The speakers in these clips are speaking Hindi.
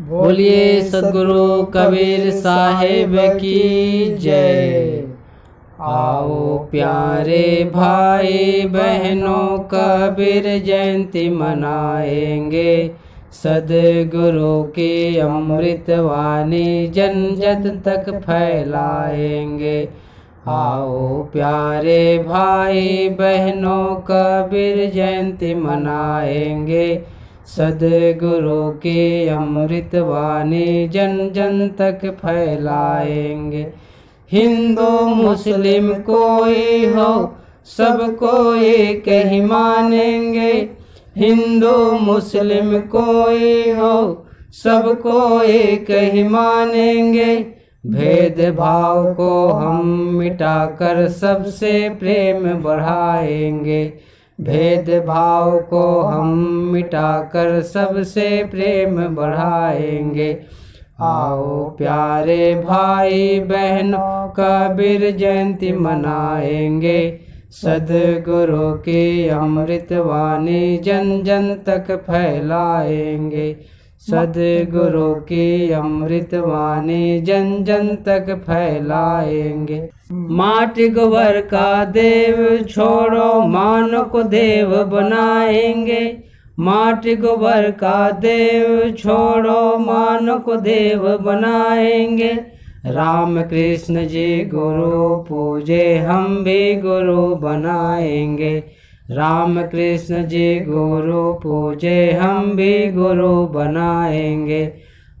बोलिए सदगुरु कबीर साहेब की जय। आओ प्यारे भाई बहनों, कबीर जयंती मनाएँगे। सदगुरु की अमृत वाणी जन जन तक फैलाएँगे। आओ प्यारे भाई बहनों, कबीर जयंती मनाएँगे। सदगुरु के अमृत वाणी जन जन तक फैलाएँगे। हिंदू, मुस्लिम कोई हो, सबको एक ही मानेंगे। हिंदू, मुस्लिम कोई हो, सबको एक ही मानेंगे। भेदभाव को हम मिटाकर सबसे प्रेम बढ़ाएँगे। भेदभाव को हम मिटाकर सबसे प्रेम बढ़ाएँगे। आओ प्यारे भाई बहनों, कबीर जयंती मनाएँगे। सदगुरु की अमृतवाणी जन जन तक फैलाएँगे। सदगुरु की अमृत वाणी जन जन तक फैलाएँगे। माटी गोबर का देव छोड़ो मान को देव बनाएँगे। माटी गोबर का देव छोड़ो मान को देव बनाएँगे। राम कृष्ण जी गुरु पूजे, हम भी गुरु बनाएँगे। राम कृष्ण जी गुरु पूजे, हम भी गुरु बनाएँगे।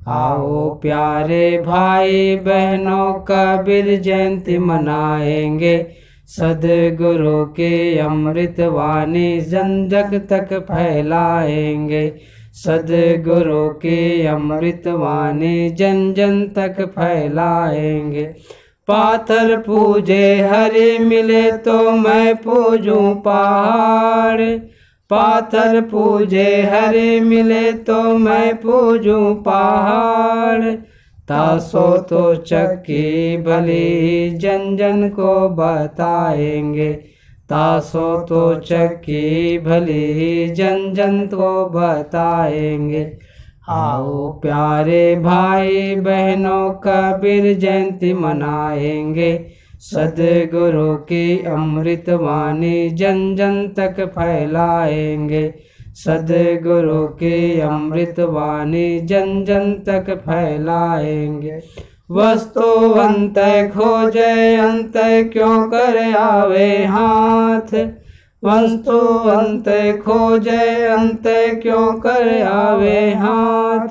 आओ प्यारे भाई बहनों कबीर जयंती मनाएँगे। सदगुरु के अमृत वाणी जन जग तक फैलाएँगे। सदगुरु के अमृत वाणी जन जन तक फैलाएँगे। पाथर पूजे, हरे मिले तो मैं पूजूं पहाड़। पाथर पूजे, हरे मिले तो मैं पूजूं पहाड़। तासो तो चक्की भली जन जन को बताएँगे। तासो तो चक्की भली जन जन को बताएँगे। आओ प्यारे भाई बहनों, कबीर जयंती मनाएँगे। सदगुरु की अमृत वाणी जन जन तक फैलाएँगे। सदगुरु की अमृत वाणी जन जन तक फैलाएँगे। वस्तु अंत खोजे, अंत क्यों कर आवे हाथ? वस्तुवंत खोजे, अंत क्यों कर आवे हाथ?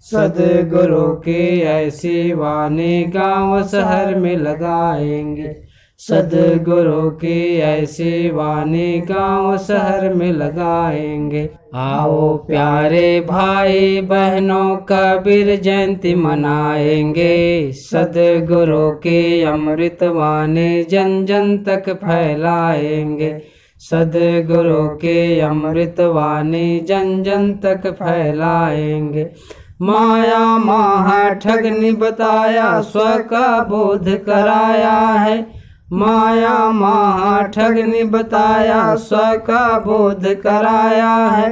सदगुरु की ऐसी वाणी गाँव शहर में लगाएँगे। सदगुरु की ऐसी वाणी गाँव शहर में लगाएँगे। आओ प्यारे भाई बहनों, कबीर जयंती मनाएँगे। सदगुरु की अमृत वाणी जन जन तक फैलाएँगे। सदगुरु के अमृत वाणी जन जन तक फैलाएँगे। माया माहा ठगनी बताया स्व का बोध कराया है। माया माहा ठगनी बताया स्व का बोध कराया है।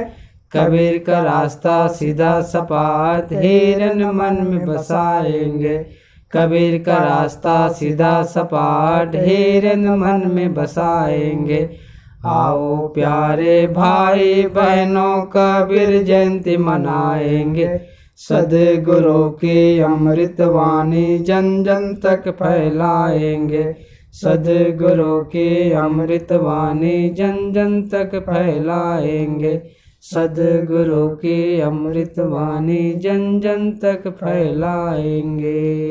कबीर का रास्ता सीधा सपाट हिरन मन में बसाएँगे। कबीर का रास्ता सीधा सपाट हिरन मन में बसाएँगे। आओ प्यारे भाई बहनों, कबीर जयंती मनाएँगे। सदगुरु की अमृत वाणी जन जन तक फैलाएँगे। सदगुरु की अमृत वाणी जन जन तक फैलाएँगे। सदगुरु की अमृत वाणी जन जन तक फैलाएँगे।